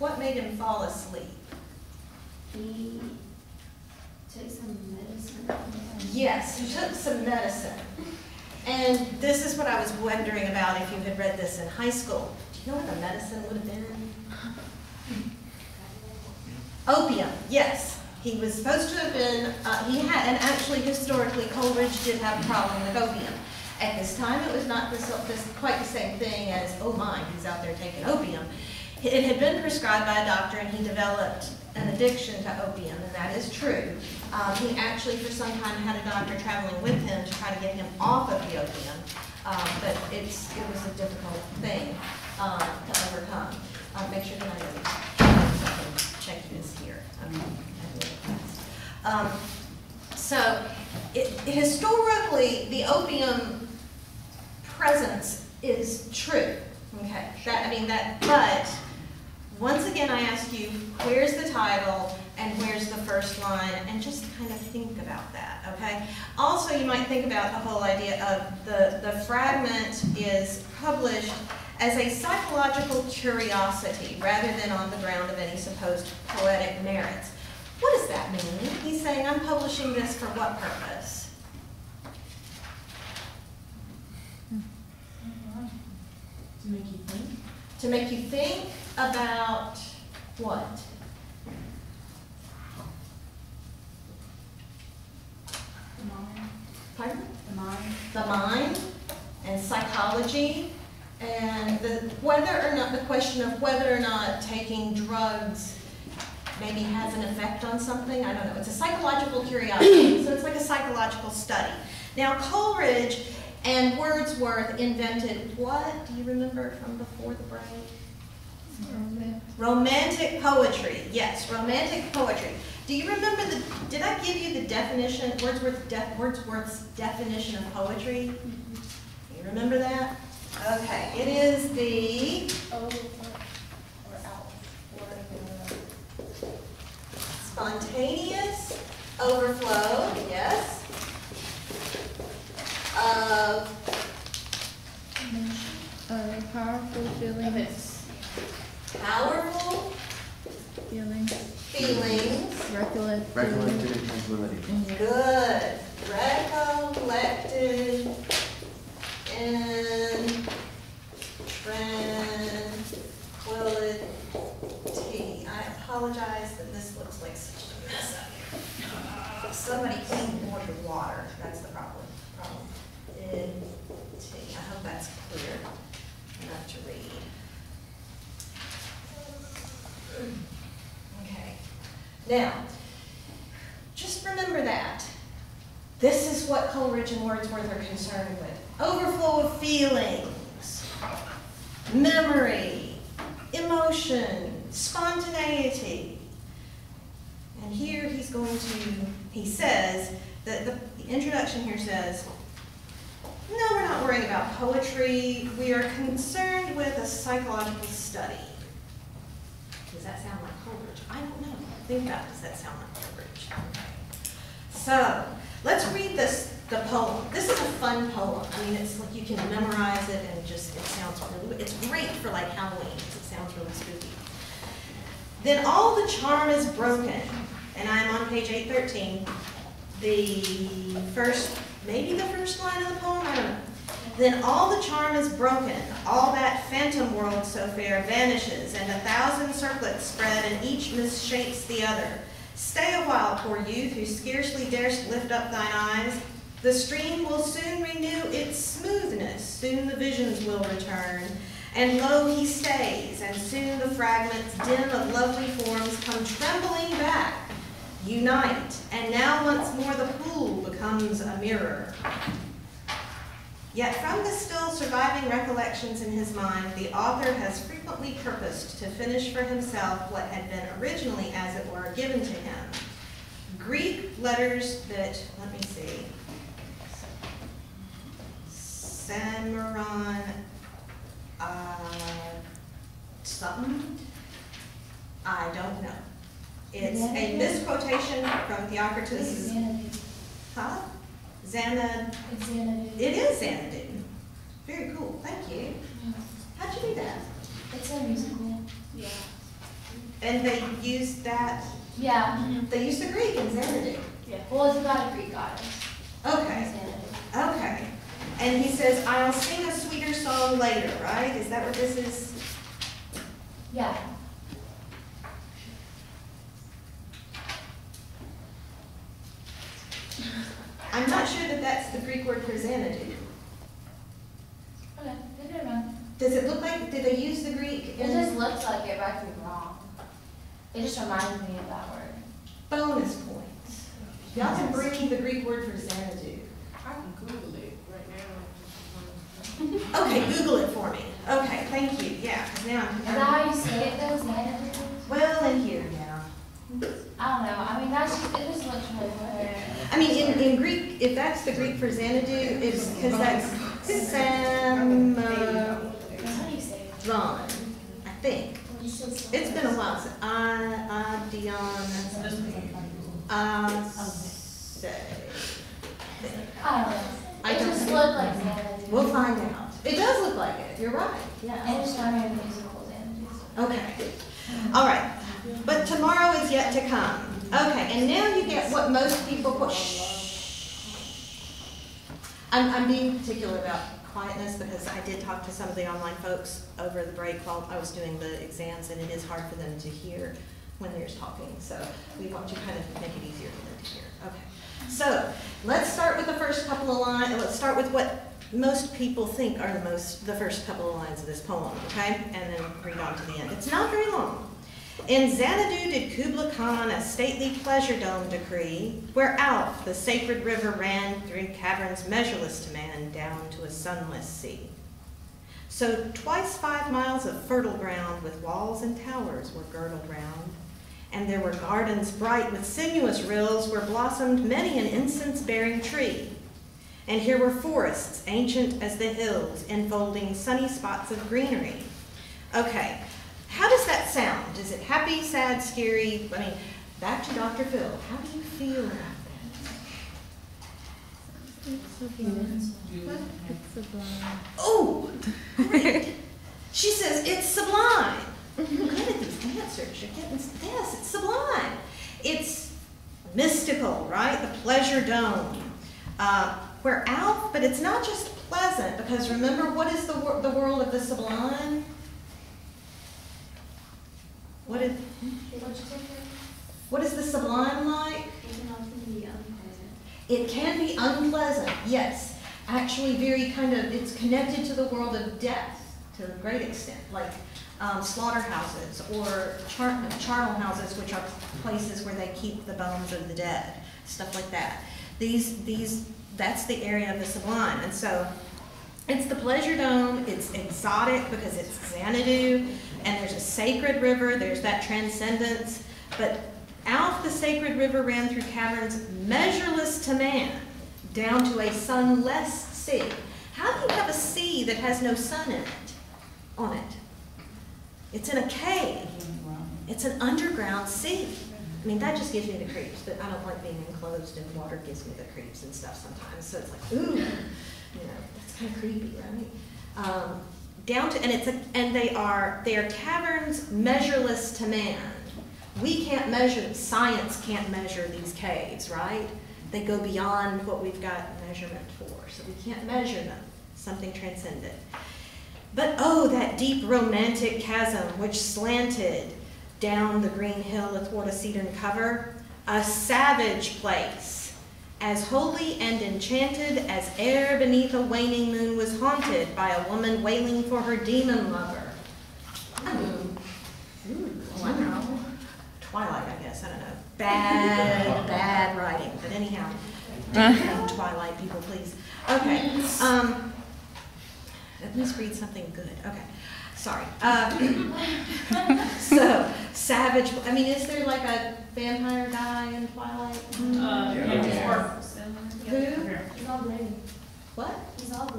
What made him fall asleep? He took some medicine. Yes, he took some medicine. And this is what I was wondering about if you had read this in high school. Do you know what the medicine would have been? Opium, yes. He was supposed to have been, uh, he had, and actually historically Coleridge did have a problem with opium. At this time, it was not this, this, quite the same thing as, oh my, he's out there taking opium. It had been prescribed by a doctor and he developed an addiction to opium, and that is true. Um, he actually for some time had a doctor traveling with him to try to get him off of the opium, um, but it's, it was a difficult thing um, to overcome. Uh, make sure that I can check this here. Um, so, it, historically, the opium presence is true. Okay, that, I mean, that, but once again, I ask you, where's the title and where's the first line? And just kind of think about that, okay? Also, you might think about the whole idea of the, the fragment is published as a psychological curiosity rather than on the ground of any supposed poetic merits. What does that mean? He's saying, I'm publishing this for what purpose? Hmm. To make you think? To make you think about what? The mind. Pardon? The mind. The mind and psychology and the, whether or not, the question of whether or not taking drugs maybe has an effect on something, I don't know. It's a psychological curiosity, so it's like a psychological study. Now Coleridge and Wordsworth invented what? Do you remember from before the break? Romantic poetry, yes, romantic poetry. Do you remember the, did I give you the definition, Wordsworth's, def, Wordsworth's definition of poetry? Do you remember that? Okay, it is the spontaneous overflow, yes, of Uh, powerful feelings, powerful feelings, feelings recollected. Recollected and tranquility. and- Good. Recollected in tranquility. I apologize that this looks like such a mess up here. Somebody clean more water, that's the problem. Problem. In T. I hope that's clear enough to read. Okay. Now, just remember that. This is what Coleridge and Wordsworth are concerned with. Overflow of feelings, memory, emotion, spontaneity. And here he's going to, he says, that the, the introduction here says, no, we're not worrying about poetry. We are concerned with a psychological study. Does that sound like Coleridge? I don't know. Think about, does that sound like Coleridge? So, let's read this, the poem. This is a fun poem. I mean, it's like you can memorize it and just, it sounds really, it's great for like Halloween, it sounds really spooky. Then all the charm is broken, and I am on page eight thirteen. The first, maybe the first line of the poem, I don't know. Then all the charm is broken, all that phantom world so fair vanishes, and a thousand circlets spread, and each misshapes the other. Stay a while, poor youth, who scarcely darest lift up thine eyes. The stream will soon renew its smoothness, soon the visions will return. And lo, he stays, and soon the fragments dim of lovely forms come trembling back, unite, and now once more the pool becomes a mirror. Yet from the still surviving recollections in his mind, the author has frequently purposed to finish for himself what had been originally, as it were, given to him. Greek letters that, let me see, Samurai, uh, something, I don't know. It's a misquotation from Theocritus' Huh? Xanad, It's Xanadu. it is Xanadu. Very cool, thank you. How'd you do that? It's a musical. Yeah. and they used that, Yeah, mm-hmm. they used the Greek in Xanadu. yeah, well, it's about a Greek goddess. Okay, Xanadu. okay. And he says, I'll sing a sweeter song later, right? Is that what this is? Yeah, I'm not sure that that's the Greek word for Xanadu. okay, good to know. Does it look like, did they use the Greek It just in looks like it, but I could be wrong. It just reminds me of that word. bonus points? Y'all can bring me the Greek word for Xanadu. I can Google it right now. Okay, Google it for me. Okay, thank you, yeah, 'cause now Is that how you say it though, Xanadu? well, in here now. I don't know, I mean, that's just, it just looks really weird. I mean, in, in Greek, if that's the Greek for Xanadu, it's, because that's? Ron, I think. It's been a while since, I, I, Dion, I um, say. I don't just looked like Xanadu. We'll find out. It does look like it, you're right, And yeah. Xanadu. Okay, all right. But tomorrow is yet to come. Okay, and now you get what most people put, I'm, I'm being particular about quietness because I did talk to some of the online folks over the break while I was doing the exams, and it is hard for them to hear when there's talking, so we want to kind of make it easier for them to hear. Okay, so let's start with the first couple of lines, let's start with what most people think are the most, the first couple of lines of this poem, okay? And then read on to the end. It's not very long. In Xanadu did Kubla Khan a stately pleasure dome decree, where Alph, the sacred river, ran through caverns measureless to man, down to a sunless sea. So twice five miles of fertile ground with walls and towers were girdled round, and there were gardens bright with sinuous rills where blossomed many an incense-bearing tree. And here were forests ancient as the hills, enfolding sunny spots of greenery. Okay, how does that sound? Is it happy, sad, scary? I mean, back to Dr. Phil. How do you feel about that? It's sublime. It's sublime. Oh, great. She says it's sublime. You're at these answers. You're getting, yes, it's sublime. It's mystical, right? The pleasure dome. Uh, where Alph, but it's not just pleasant, because remember, what is the, wor- the world of the sublime? What is, what is the sublime like? It can often be unpleasant. It can be unpleasant, yes. Actually, very kind of, it's connected to the world of death to a great extent, like um, slaughterhouses or char- charnel houses, which are places where they keep the bones of the dead, stuff like that. These, these, that's the area of the sublime. And so it's the pleasure dome, it's exotic because it's Xanadu, and there's a sacred river, there's that transcendence. But out the sacred river ran through caverns measureless to man, down to a sunless sea. How do you have a sea that has no sun in it, on it? It's in a cave. It's an underground sea. I mean, that just gives me the creeps, but I don't like being enclosed and water gives me the creeps and stuff sometimes. So it's like, ooh, you know, that's kind of creepy, right? Um, down to, and it's a, and they are, they are caverns measureless to man. We can't measure, science can't measure these caves, right? They go beyond what we've got measurement for, so we can't measure them, something transcendent. But oh, that deep romantic chasm which slanted down the green hill athwart a cedarn cover, a savage place, as holy and enchanted as ere beneath a waning moon was haunted by a woman wailing for her demon lover. Ooh, wow. Twilight, I guess, I don't know. Bad, bad writing, but anyhow. Twilight, people, please. Okay, um, at least read something good, okay, sorry. Uh, So, savage, I mean, is there like a vampire guy in Twilight? Uh, yeah, Yeah. just. Who? He's all blue. What? He's all blue.